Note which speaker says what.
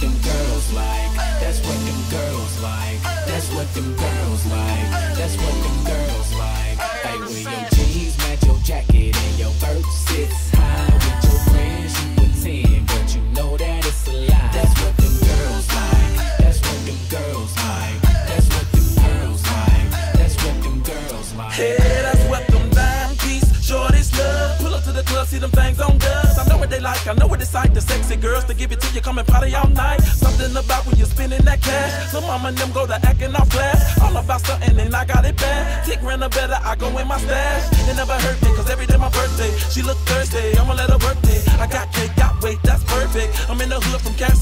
Speaker 1: them girls like. That's what them girls like. That's what them girls like. That's what them girls like. Hey, when your jeans match your jacket and your vert sits high with your friends, you pretend, but you know that it's a lie. That's what them girls like. That's what them girls like. That's what them girls like. That's what them girls like.
Speaker 2: Yeah, that's what them dime piece shorties love. Pull up to the club, see them things on like. The sexy girls to give it to you, come and party all night. Something about when you're spending that cash. Some mama and them go to acting off flash. All about something and I got it bad. Tick ran a better, I go in my stash. It never hurt me, cause every day my birthday. She look Thursday, I'ma let her work birthday. I got cake, got weight, that's perfect. I'm in the hood from Kansas